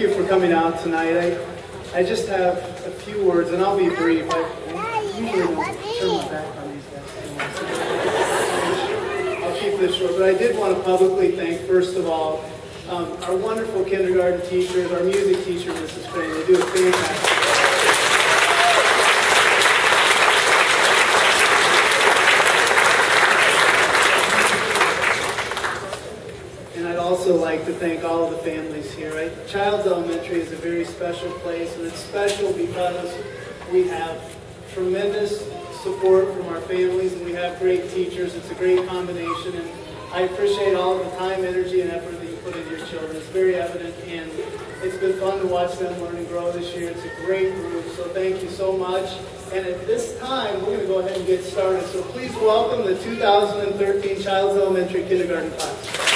Thank you for coming out tonight. I, I just have a few words, and I'll be brief. I, I usually don't turn my back on these guys. I'll keep this short, but I did want to publicly thank, first of all, um, our wonderful kindergarten teachers, our music teacher, Mrs. Crane. They do a fantastic And I'd also like to thank all of the families here. Right? Childs Elementary is a very special place, and it's special because we have tremendous support from our families, and we have great teachers. It's a great combination, and I appreciate all the time, energy, and effort that you put into your children. It's very evident, and it's been fun to watch them learn and grow this year. It's a great group, so thank you so much. And at this time, we're going to go ahead and get started. So please welcome the 2013 Childs Elementary Kindergarten class.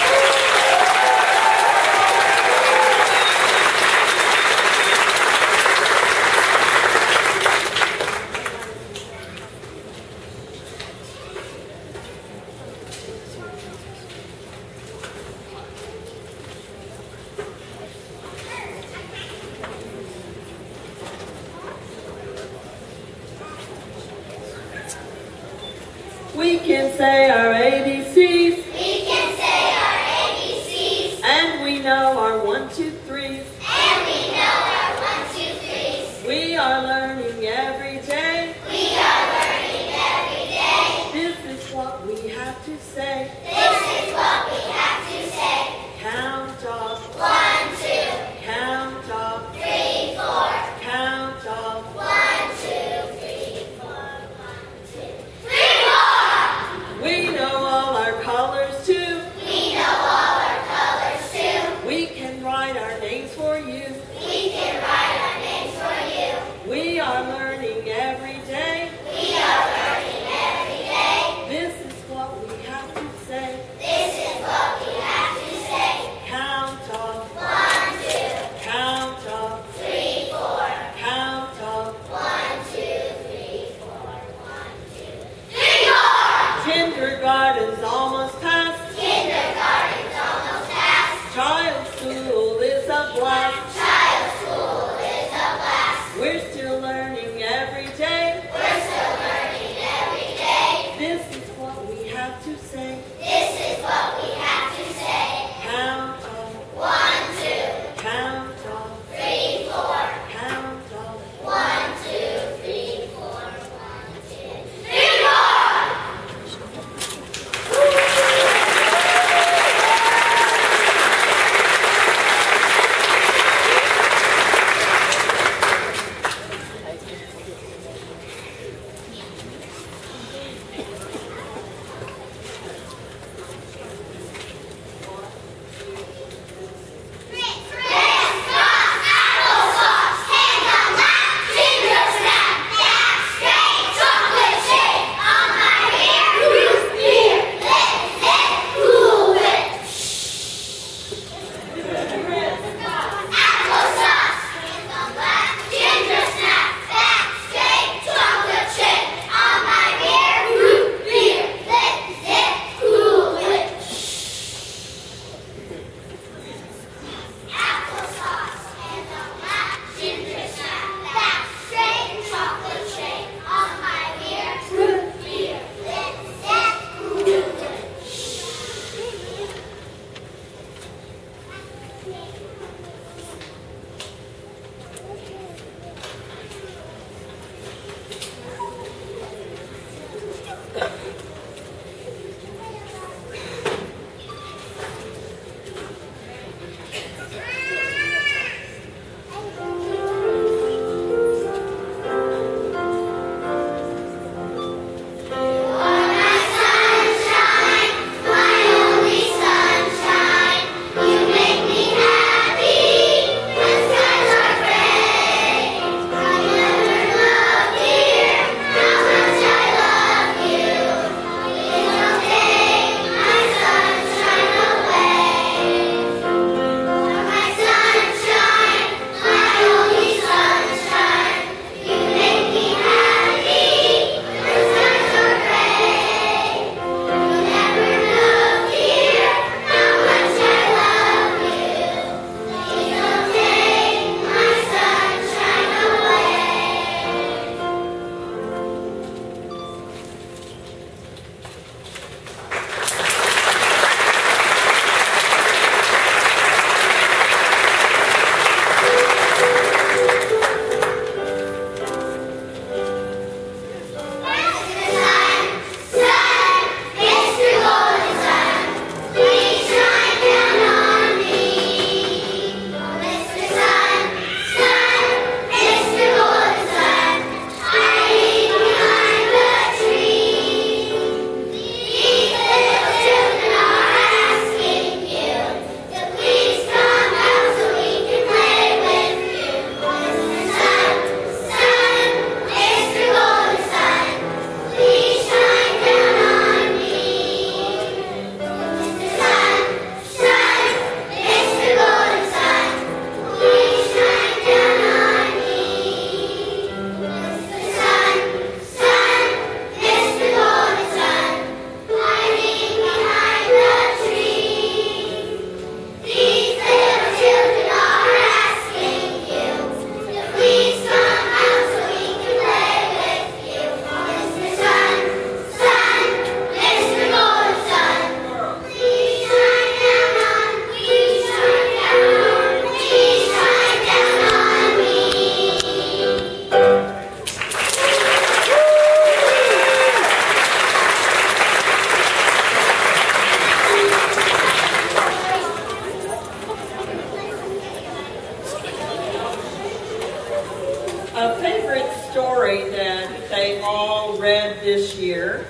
read this year,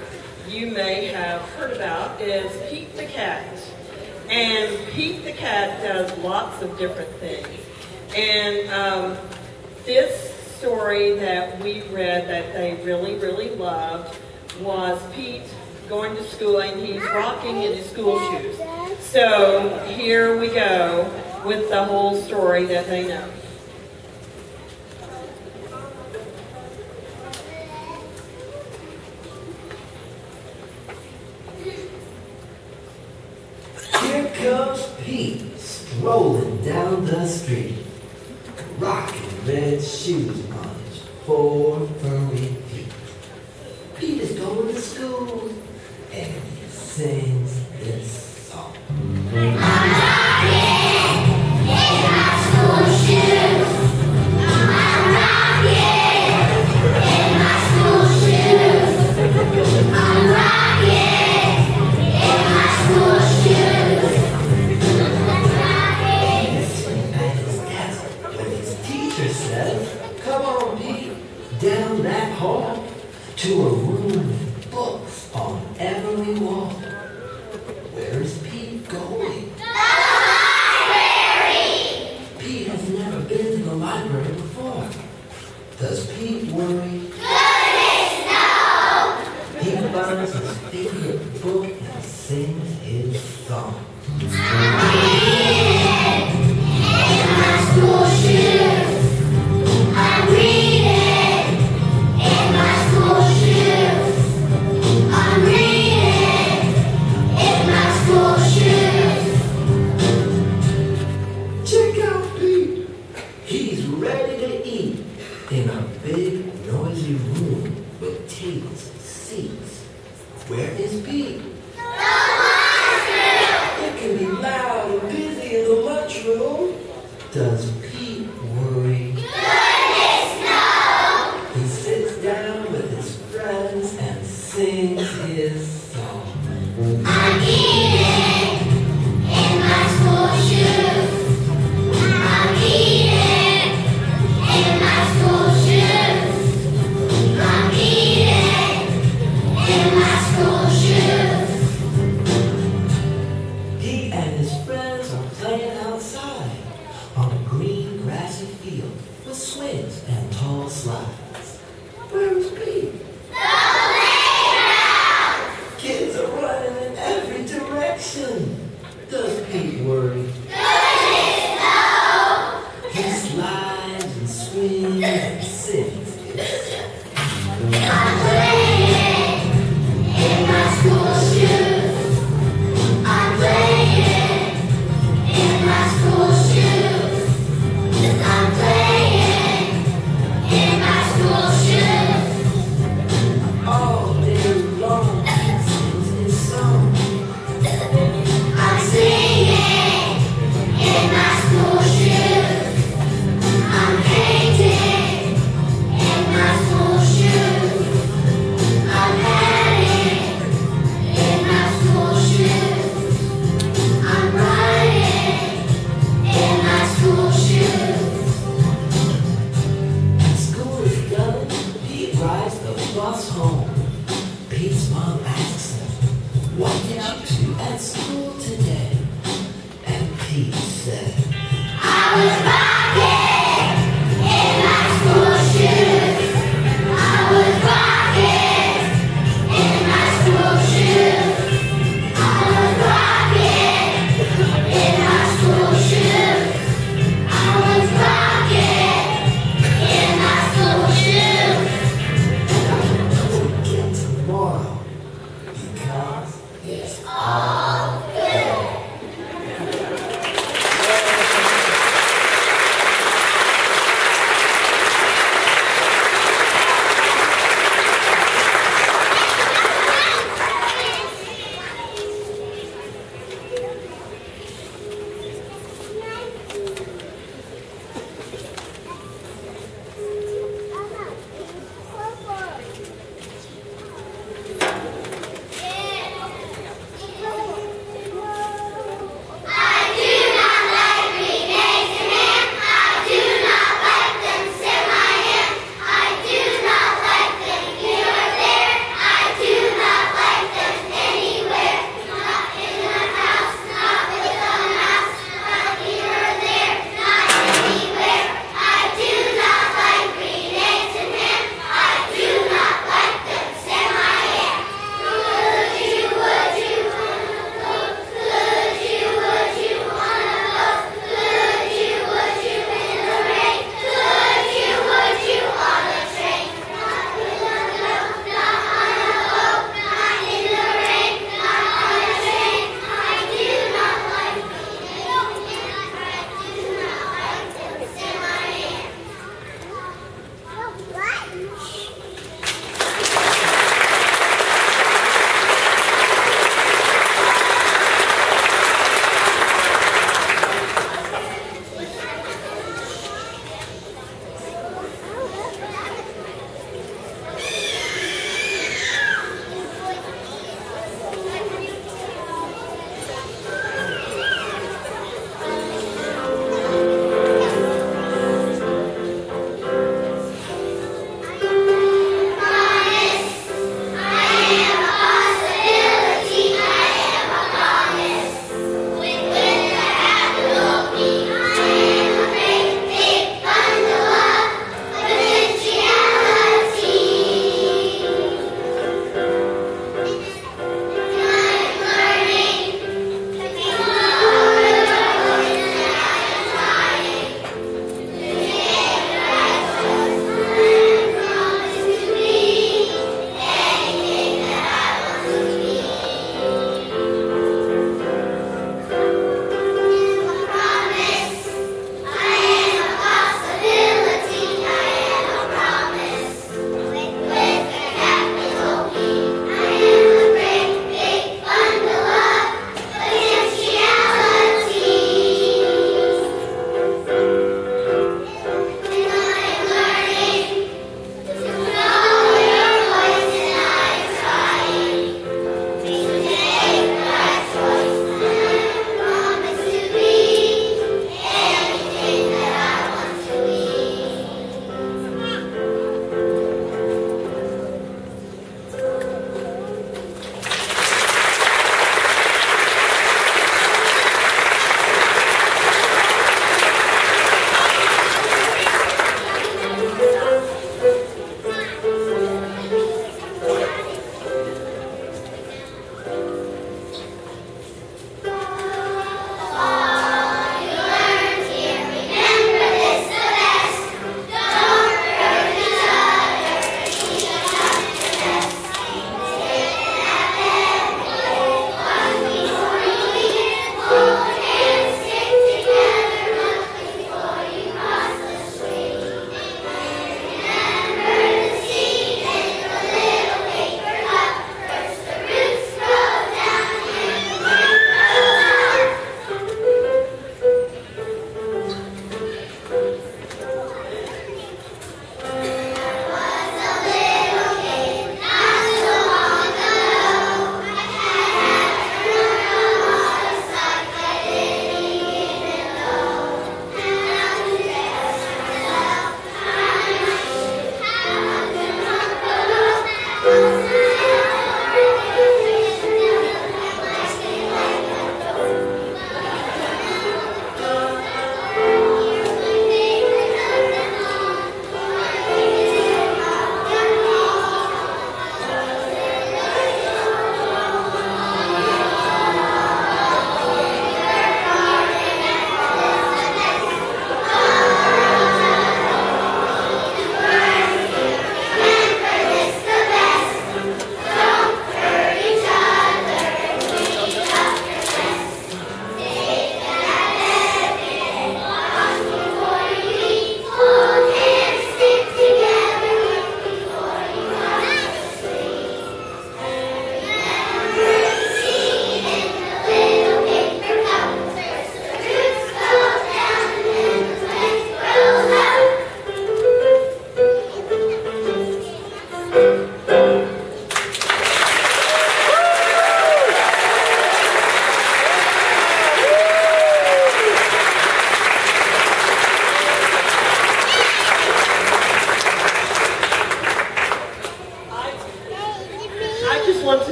you may have heard about, is Pete the Cat. And Pete the Cat does lots of different things. And um, this story that we read that they really, really loved was Pete going to school and he's rocking in his school shoes. So here we go with the whole story that they know. Comes Pete strolling down the street, rocking red shoes on his four furry to in a big, noisy room with tables seats. Where is Pete? Field with swings and tall slides. Where's Pete?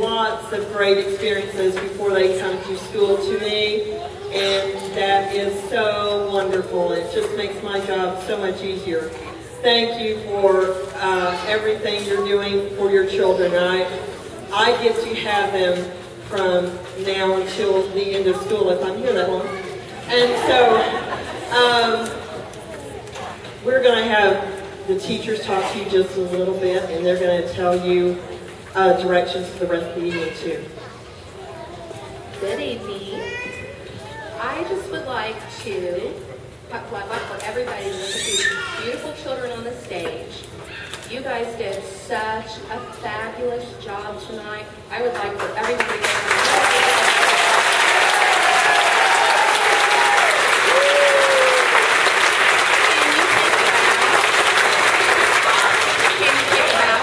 Lots of great experiences before they come to school to me. And that is so wonderful. It just makes my job so much easier. Thank you for uh, everything you're doing for your children. I, I get to have them from now until the end of school if I'm here that long. And so um, we're going to have the teachers talk to you just a little bit, and they're going to tell you uh, directions for the rest of the evening too. Good evening. I just would like to, like for everybody look at these beautiful children on the stage. You guys did such a fabulous job tonight. I would like for everybody to Can you take a bow?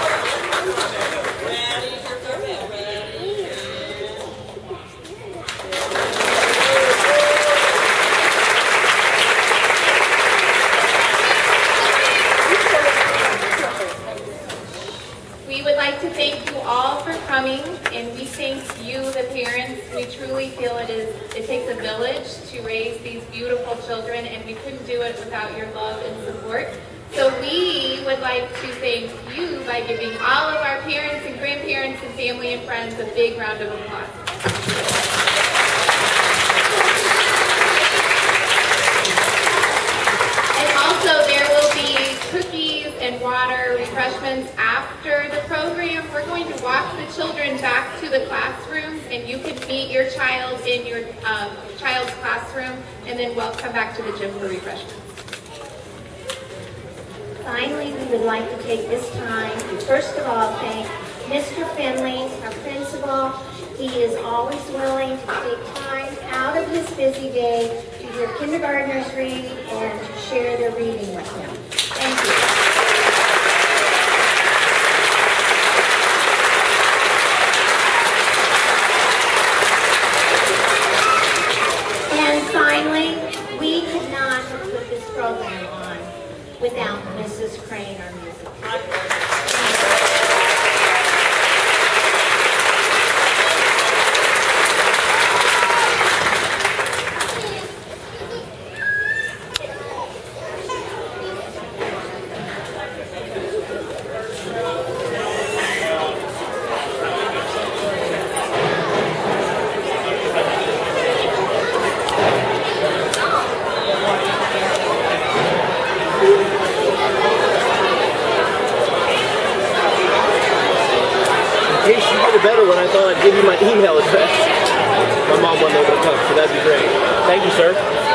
We would like to thank you all for coming, and we thank you, the parents. We truly feel it is it takes a village to raise these beautiful children, and we couldn't do it without your love So we would like to thank you by giving all of our parents and grandparents and family and friends a big round of applause. And also, there will be cookies and water refreshments after the program. We're going to walk the children back to the classrooms, and you can meet your child in your um, child's classroom, and then we'll come back to the gym for refreshments. Finally, we would like to take this time to first of all thank Mr. Finley, our principal. He is always willing to take time out of his busy day to hear kindergartners read and to share their reading with him. Thank you. And finally, we could not have put this program on without Mrs. Crane, our music teacher. In case you get I'd give you my email address. My mom wasn't able to come, so that'd be great. Thank you, sir.